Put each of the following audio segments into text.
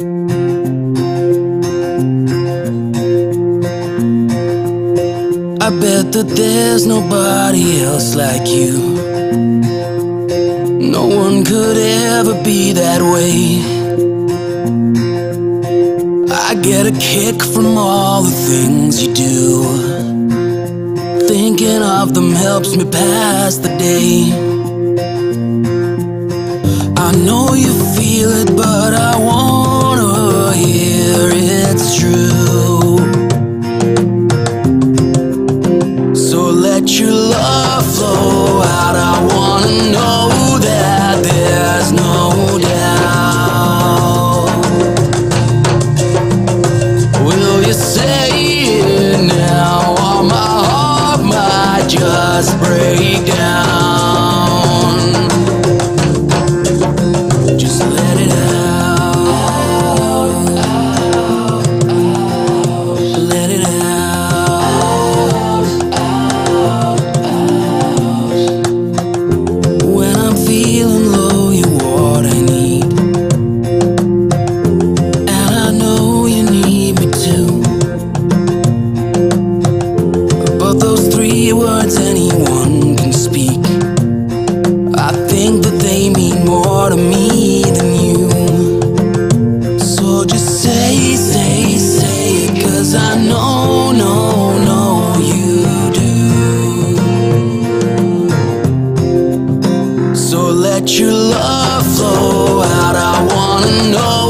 I bet that there's nobody else like you. No one could ever be that way. I get a kick from all the things you do. Thinking of them helps me pass the day. I know you feel it, but your love flow out. I wanna know that there's no doubt. Will you say it now? Or my heart might just break down. the words anyone can speak. I think that they mean more to me than you. So just say, say, say cause I know, know, know you do. So let your love flow out, I wanna know.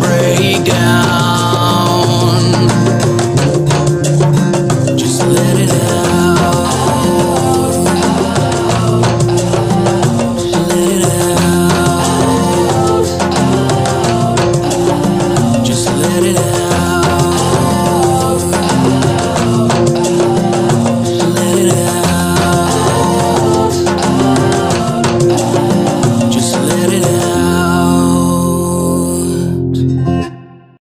break down.